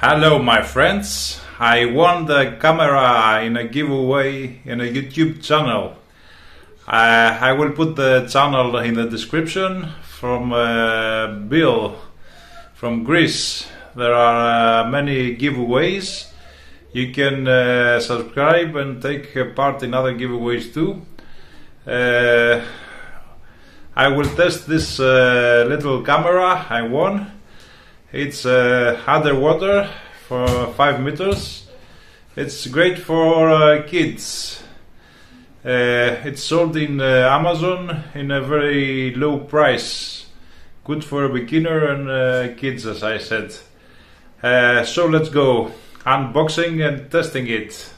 Hello, my friends. I won the camera in a giveaway in a YouTube channel. Uh, I will put the channel in the description from uh, Bill from Greece. There are uh, many giveaways. You can uh, subscribe and take uh, part in other giveaways too. I will test this uh, little camera I won. It's uh, underwater for 5 meters. It's great for uh, kids. Uh, it's sold in uh, Amazon in a very low price. Good for a beginner and uh, kids, as I said. So let's go unboxing and testing it.